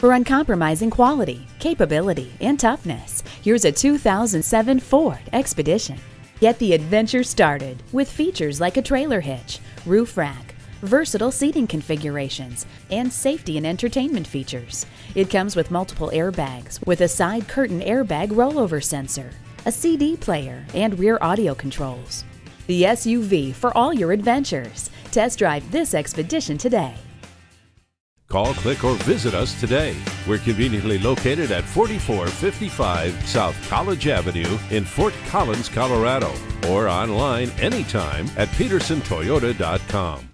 For uncompromising quality, capability, and toughness, here's a 2007 Ford Expedition. Get the adventure started with features like a trailer hitch, roof rack, versatile seating configurations, and safety and entertainment features. It comes with multiple airbags with a side curtain airbag rollover sensor, a CD player, and rear audio controls. The SUV for all your adventures. Test drive this Expedition today. Call, click, or visit us today. We're conveniently located at 4455 South College Avenue in Fort Collins, Colorado, or online anytime at pedersentoyota.com.